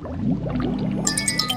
Música